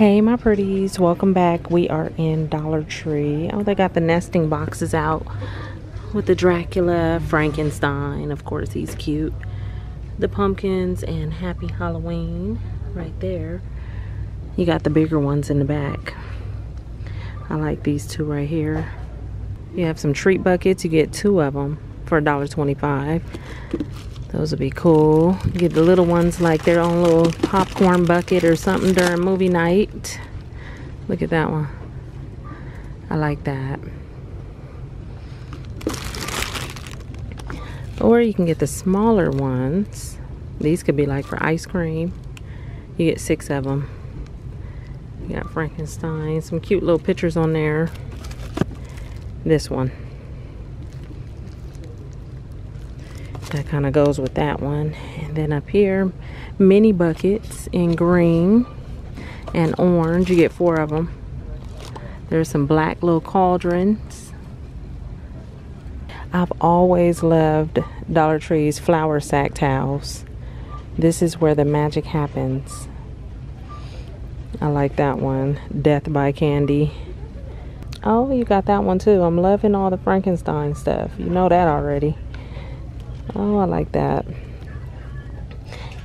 Hey my pretties, welcome back. We are in Dollar Tree. Oh, they got the nesting boxes out with the Dracula, Frankenstein, of course he's cute. The pumpkins and Happy Halloween right there. You got the bigger ones in the back. I like these two right here. You have some treat buckets, you get two of them for $1.25. Those would be cool. Get the little ones like their own little popcorn bucket or something during movie night. Look at that one. I like that. Or you can get the smaller ones. These could be like for ice cream. You get six of them. You got Frankenstein. Some cute little pictures on there. This one. That kind of goes with that one. And then up here mini buckets in green and orange. You get four of them there's some black little cauldrons. I've always loved Dollar Tree's flour sack towels. This is where the magic happens. I like that one. Death by candy. Oh you got that one too. I'm loving all the Frankenstein stuff. You know that already Oh, I like that.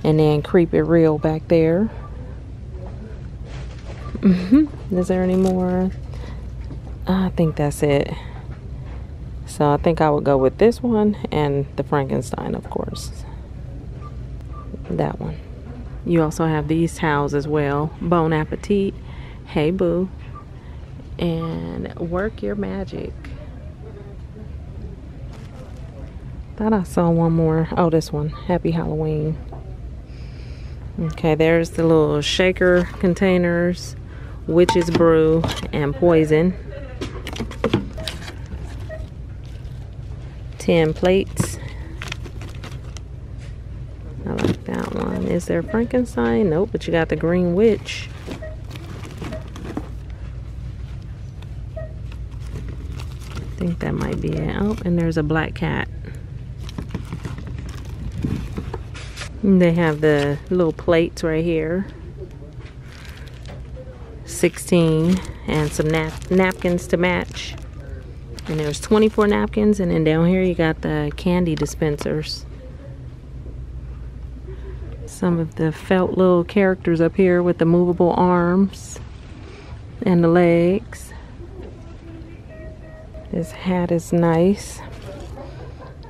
And then creep it real back there. Mm hmm Is there any more? I think that's it. So I think I would go with this one and the Frankenstein, of course. That one. You also have these towels as well. Bon Appetit. Hey Boo. And Work Your Magic. Thought I saw one more. Oh, this one. Happy Halloween. Okay, there's the little shaker containers, witch's brew, and poison. 10 plates. I like that one. Is there Frankenstein? Nope, but you got the green witch. I think that might be it. Oh, and there's a black cat. They have the little plates right here. 16 and some nap napkins to match. And there's 24 napkins and then down here you got the candy dispensers. Some of the felt little characters up here with the movable arms and the legs. This hat is nice.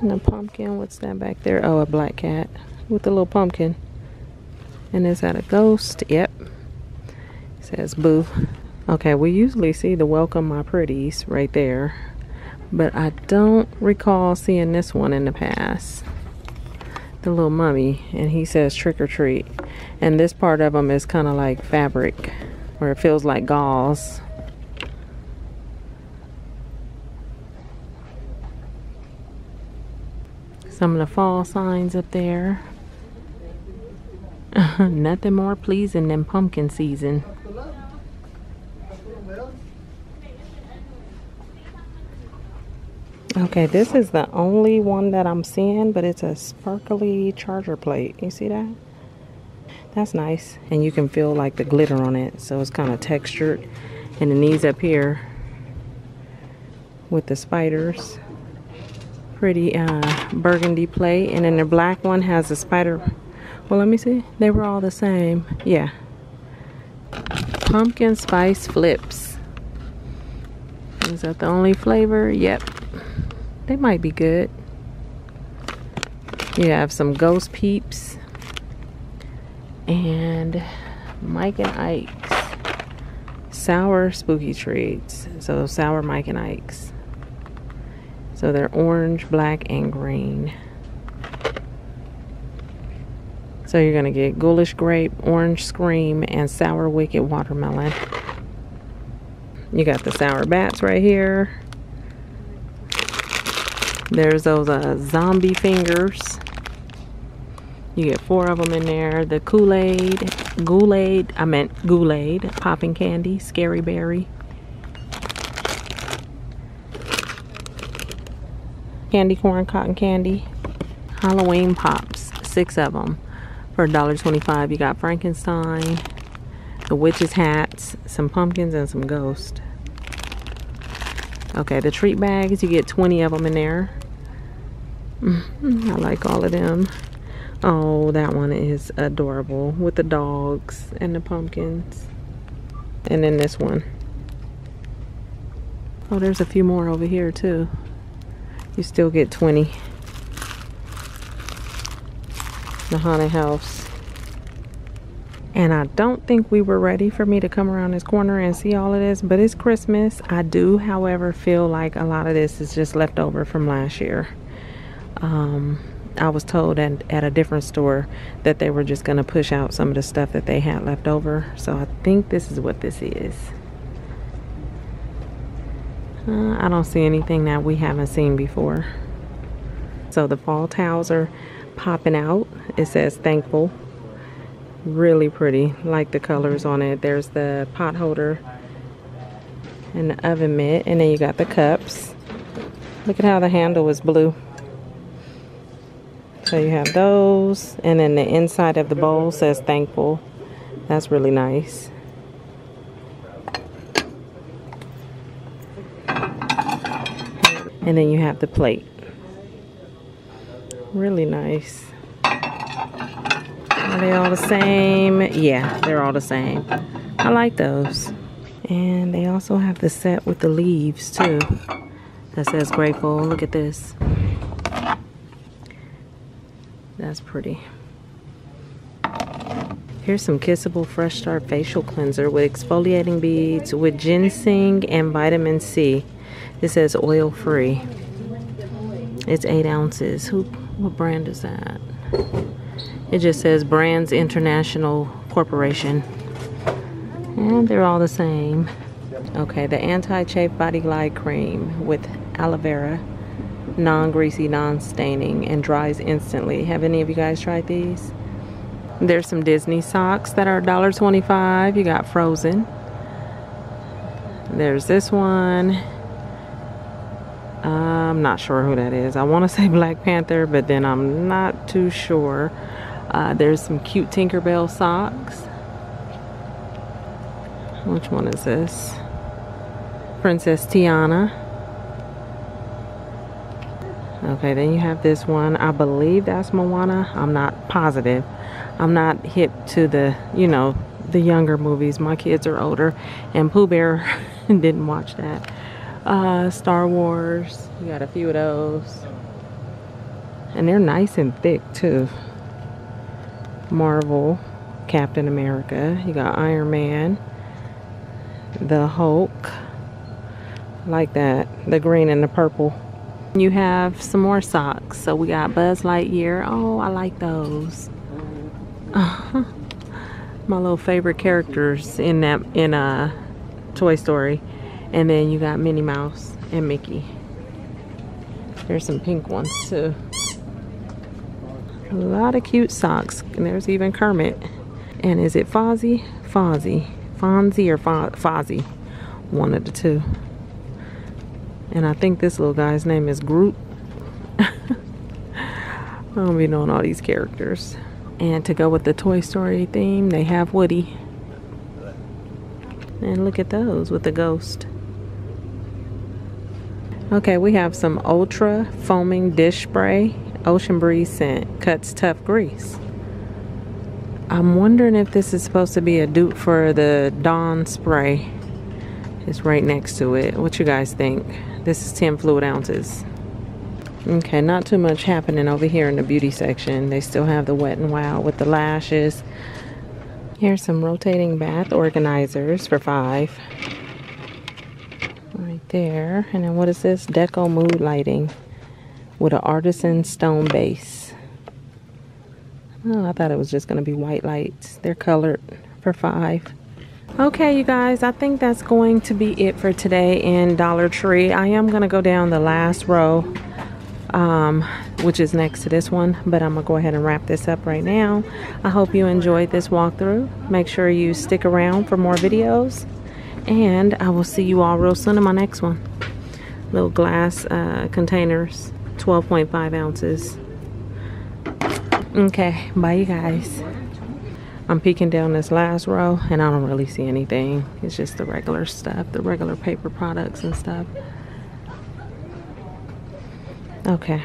And the pumpkin, what's that back there? Oh, a black cat with the little pumpkin. And is that a ghost? Yep. Says boo. Okay, we usually see the welcome my pretties right there. But I don't recall seeing this one in the past. The little mummy. And he says trick or treat. And this part of them is kind of like fabric. Where it feels like gauze. Some of the fall signs up there. Nothing more pleasing than pumpkin season. Okay, this is the only one that I'm seeing, but it's a sparkly charger plate. You see that? That's nice. And you can feel like the glitter on it. So it's kind of textured. And the knees up here with the spiders. Pretty uh, burgundy plate. And then the black one has a spider well, let me see. They were all the same. Yeah. Pumpkin spice Flipz. Is that the only flavor? Yep. They might be good. You have some ghost peeps. And Mike and Ike's. Sour spooky treats. So sour Mike and Ike's. So they're orange, black, and green. So you're going to get ghoulish grape, orange scream, and sour wicked watermelon. You got the sour bats right here. There's those uh, zombie fingers. You get four of them in there. The Kool-Aid, Kool-Aid, I meant Kool-Aid, popping candy, scary berry. Candy corn, cotton candy, Halloween pops, six of them for $1.25. You got Frankenstein, the witches hats, some pumpkins, and some ghosts. Okay, the treat bags, you get 20 of them in there. Mm-hmm, I like all of them. Oh, that one is adorable with the dogs and the pumpkins. And then this one. Oh, there's a few more over here too. You still get 20. The haunted house. And I don't think we were ready for me to come around this corner and see all of this, but it's Christmas. I do, however, feel like a lot of this is just left over from last year. Um, I was told at, at a different store that they were just going to push out some of the stuff that they had left over. So I think this is what this is. Uh, I don't see anything that we haven't seen before. So the fall towels are popping out. It says thankful. Really pretty. Like the colors on it. There's the pot holder and the oven mitt. And then you got the cups. Look at how the handle is blue. So you have those. And then the inside of the bowl says thankful. That's really nice. And then you have the plate. Really nice. Are they all the same? Yeah, they're all the same. I like those. And they also have the set with the leaves too. That says grateful. Look at this. That's pretty. Here's some Kissable Fresh Start Facial Cleanser with exfoliating beads with ginseng and vitamin C. It says oil free. It's eight ounces. Who? What brand is that? It just says Brands International Corporation. And they're all the same. Okay, the anti-chafe body glide cream with aloe vera non-greasy, non-staining, and dries instantly. Have any of you guys tried these? There's some Disney socks that are $1.25. You got Frozen. There's this one. I'm not sure who that is. I want to say Black Panther, but then I'm not too sure. Uh, there's some cute Tinkerbell socks. Which one is this? Princess Tiana. Okay, then you have this one. I believe that's Moana. I'm not positive. I'm not hip to the, you know, the younger movies. My kids are older. And Pooh Bear didn't watch that. Uh, Star Wars. You got a few of those. And they're nice and thick, too. Marvel. Captain America. You got Iron Man. The Hulk. like that. The green and the purple. You have some more socks. So we got Buzz Lightyear. Oh, I like those. My little favorite characters in that in a uh, Toy Story. And then you got Minnie Mouse and Mickey. There's some pink ones too. A lot of cute socks. And there's even Kermit. And is it Fozzie? Fozzie. Fonzie or Fozzie? One of the two. And I think this little guy's name is Groot. I don't be knowing all these characters. And to go with the Toy Story theme, they have Woody. And look at those with the ghost. Okay, we have some Ultra Foaming Dish Spray. Ocean Breeze scent. Cuts tough grease. I'm wondering if this is supposed to be a dupe for the Dawn spray. It's right next to it. What you guys think? This is 10 fluid ounces. Okay, not too much happening over here in the beauty section. They still have the Wet n Wild with the lashes. Here's some rotating bath organizers for five. Right there. And then what is this? Deco Mood Lighting with an artisan stone base. Oh, I thought it was just going to be white lights. They're colored for five. Okay, you guys, I think that's going to be it for today in Dollar Tree. I am going to go down the last row, um, which is next to this one, but I'm to go ahead and wrap this up right now. I hope you enjoyed this walkthrough. Make sure you stick around for more videos, and I will see you all real soon in my next one. Little glass uh, containers, 12.5 ounces. Okay, bye you guys. I'm peeking down this last row and I don't really see anything. It's just the regular stuff, the regular paper products and stuff. Okay.